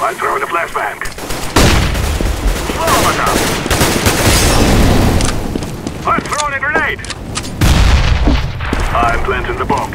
I'm throwing a flashbang. Slow him up. I'm throwing a grenade. I'm planting the bomb.